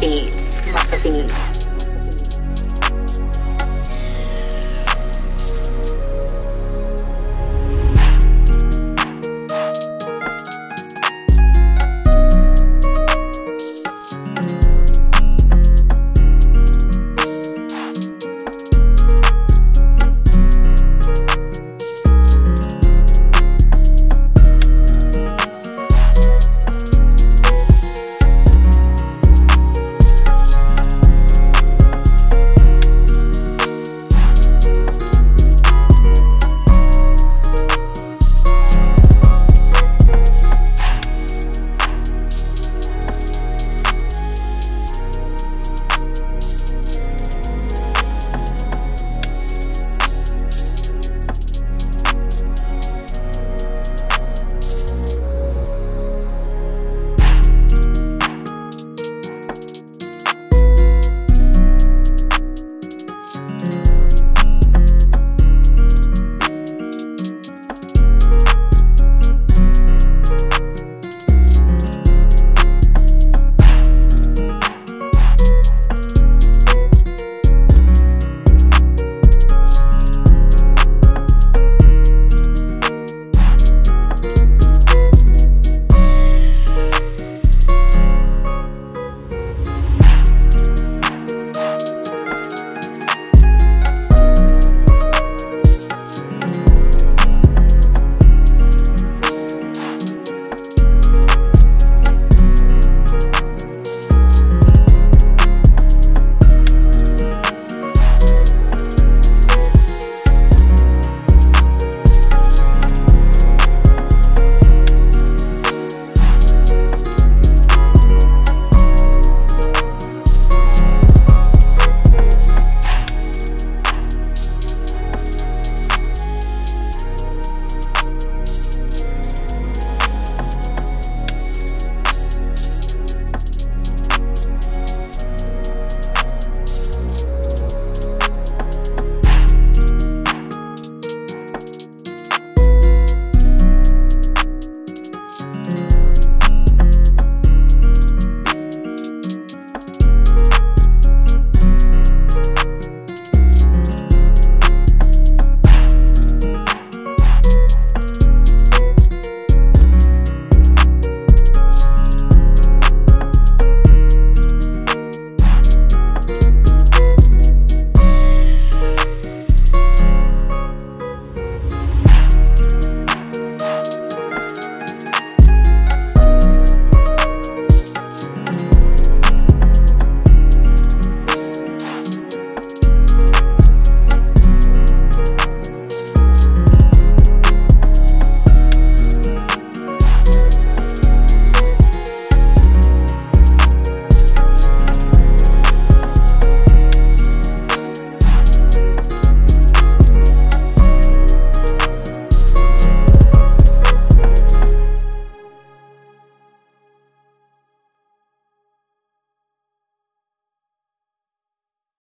beats, master beats.